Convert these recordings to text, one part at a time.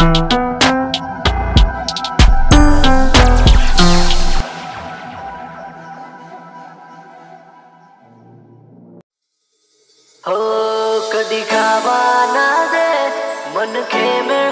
હો કદી ખાવા ના દે મન ખેમેણાનું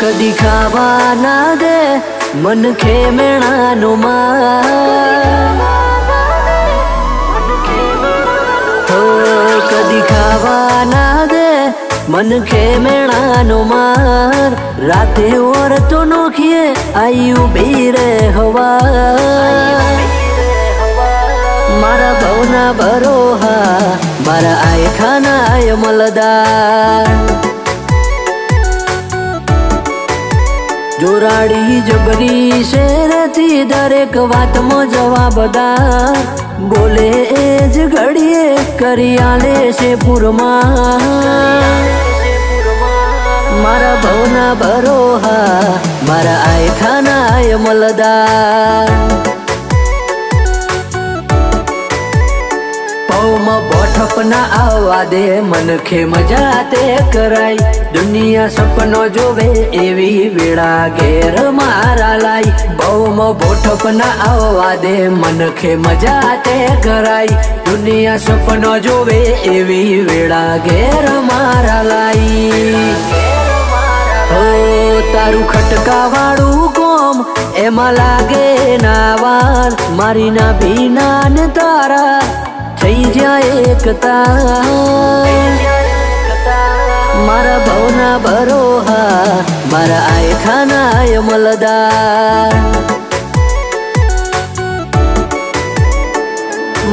કદી ખાવા ના દે, મન ખેમેણાનું માં કદી ખાવા ના દે, મન ખેમેણાનું માર રાતે ઓર તો નોખીએ, આયુ બીરે હવા મારા ભવના ભરોહા, મારા આય ખાનાય મલદાર જોરાડી જબરી શેરથી દરેક વાતમાં જવાબદાર બોલે જ ઘડીએ કરી આલે છે પૂરમાં. મારા ભવના ભરોહા, મારા આય ખાનાય મલદાર બોઠપ આવવા દે મનખે મજા તે દુનિયા સપનો જોવે એવી વેળા ઘેર મારા લાય બહુમાં બોઠપના આવવા દે મનખે મજા તે દુનિયા સપનો જોવે એવી વેળા ઘેર મારા હો, તારું ખટકા વાળું કોમ એમાં લાગે નાવાન મારી ના ભીના તારા. થઈ જાય એકતા. મારા ભવના ભરોહા, મારા આય ખાનાય મલદાર.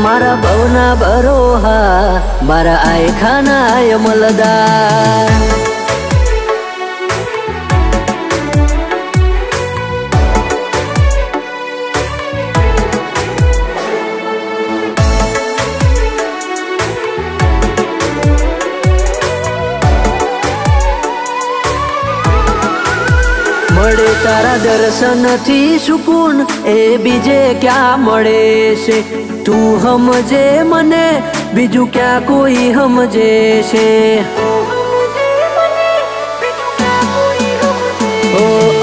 મારા ભવના ભરોહા, મારા આય ખાનાય મલદાર. મળે તારા દર્શનથી સુકૂન એ બીજે ક્યાં મળે છે? તું સમજે મને બીજું ક્યાં કોઈ સમજે છે?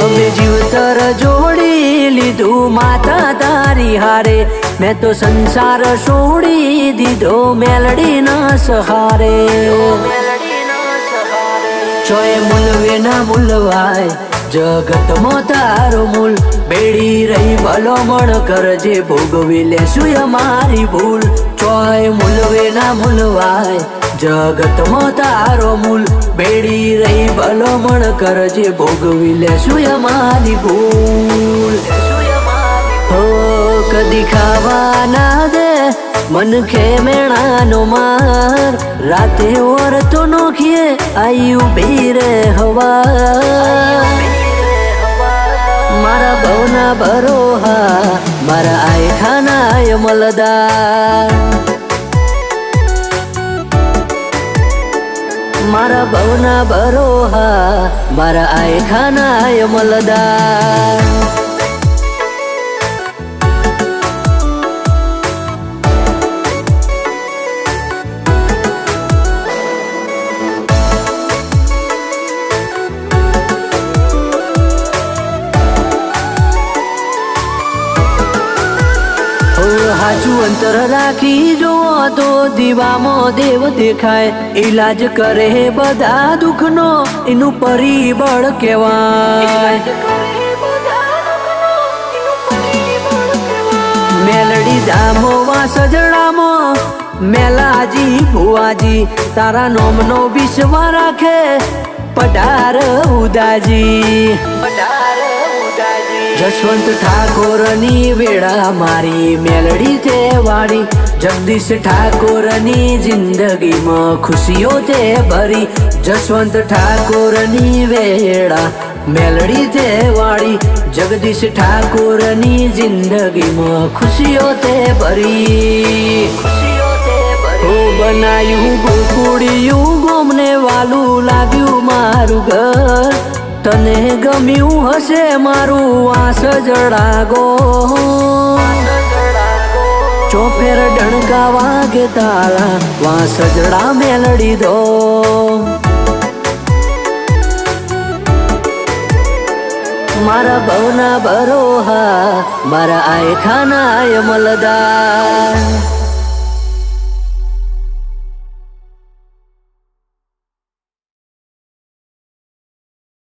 અમે જીવતર જોડી લીધું માતા તારી હારે. મેં તો સંસાર છોડી દીધો મેલડી ના સહારે. ચોય મુલવે ના મુલવાય જગતમાં તારો મૂલ. બેડી રહી ભલોમણ કરજે, ભોગવી લેશું અમારી ભૂલ. ચોય મુલવે ના મૂલવાય, જગતમાં તારો મૂલ. બેડી રહી ભલોમણ કરજે, ભોગવી લેશું અમારી ભૂલ. હો, કદી ખાવા ના દે, મન ખેમેણાનો માર. રાતે ઓર તો નોખીએ, આયુ બીરે હવા મારા ભવના ભરોહા મારા આય ખાનાય મલદાર મારા ભવના ભરોહા મારા આય ખાનાય મલદાર હાચું અંતર રાખી જો તો દીવામાં દેવ દેખાય. ઈલાજ કરે બધા દુઃખનો એનું પરિબળ કહેવાય. મેલડી ધામો વા સજડામો મેલાજી ભુવાજી તારા નોમનો વિશ્વા રાખે પટાર ઉદાજી. ઉદાજી જશવંત ઠાકોરની વેળા મારી મેલડી તે વાળી. જગદીશ ઠાકોરની જિંદગીમાં ખુશીઓ તે ભરી. જશવંત ઠાકોરની વેળા મેલડી તે વાળી. જગદીશ ઠાકોરની જિંદગીમાં ખુશીઓ તે ભરી. બનાયું ગોકુડિયું ગોમને વાલું લાગ્યું મારું ઘર. તને ગમ્યું હશે મારું વાસ જડાગો. ચોફેર ડણકા વાગે તાળા વાસ જડા મેલડી દો. મારા ભવના બરોહા, મારા આય ખાના મલદા